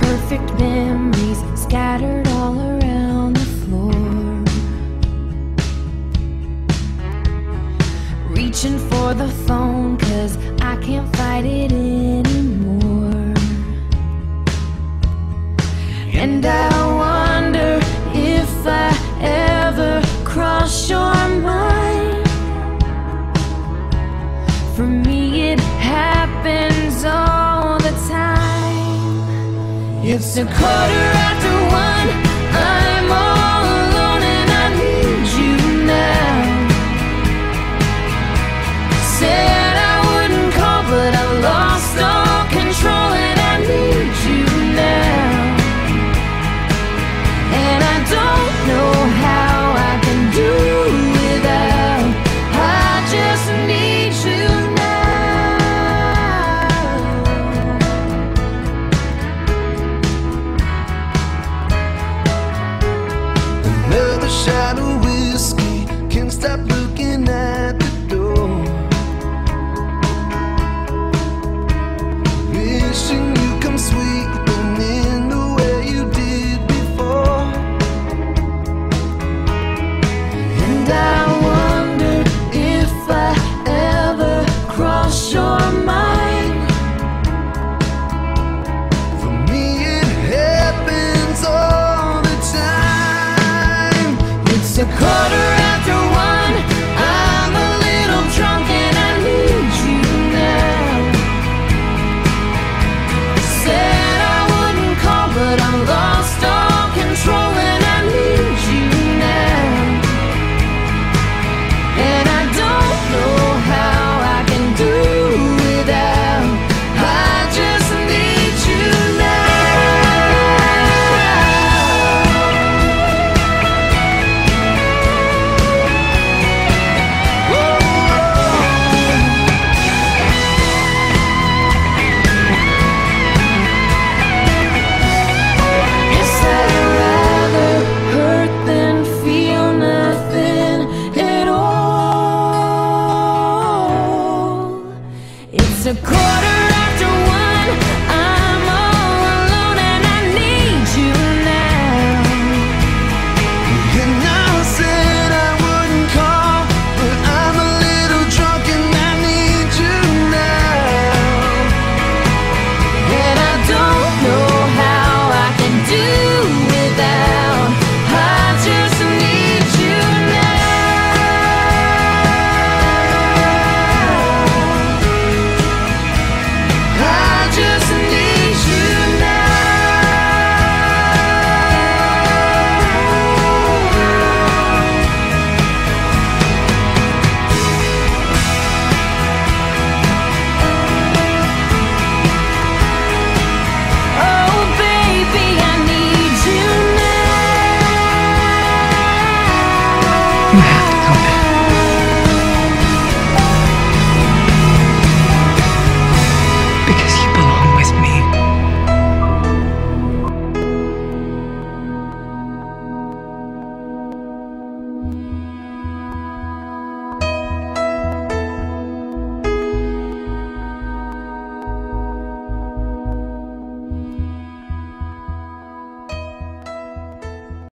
perfect memories scattered all around the floor. Reaching for the phone, cause I can't fight it It's a quarter after. to call to call